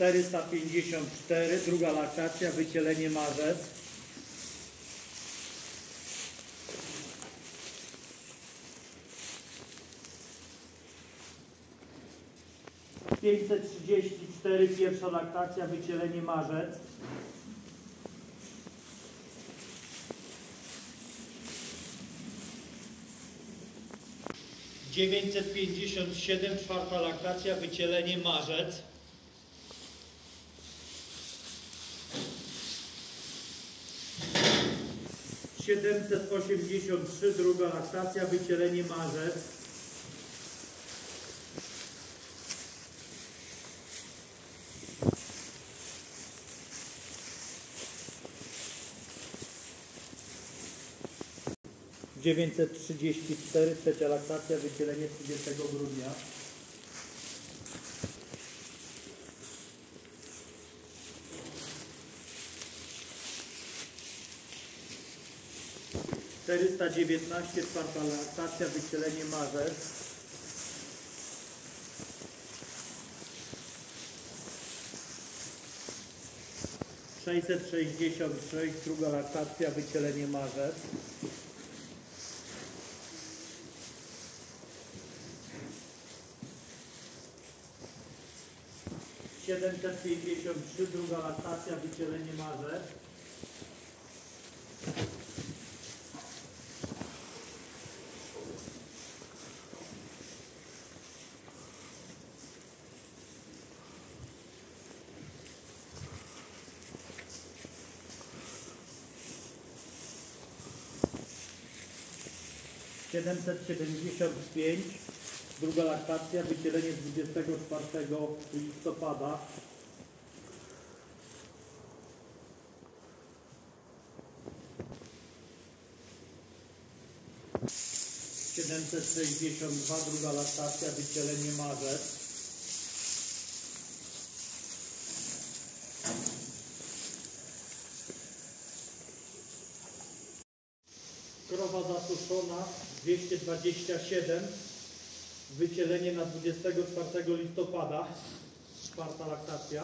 454, druga laktacja, wycielenie marzec. Pięćset trzydzieści cztery, pierwsza laktacja, wycielenie marzec. Dziewięćset pięćdziesiąt siedem, czwarta laktacja, wycielenie marzec. 783, druga laktacja, wycielenie marzec. Dziewięćset trzydzieści cztery, trzecia laktacja, wycielenie 30 grudnia. Czterysta dziewiętnaście, czwarta laktacja, wycielenie marzec. Sześćset sześćdziesiąt sześć, druga laktacja, wycielenie marzec. Siedemset pięćdziesiąt trzy, druga laktacja, wycielenie marzec. Siedemset siedemdziesiąt pięć, druga laktacja, wycielenie 24 listopada. Siedemset sześćdziesiąt dwa, druga laktacja, wycielenie marzec. Krowa zasuszona 227, wycielenie na 24 listopada, czwarta laktacja.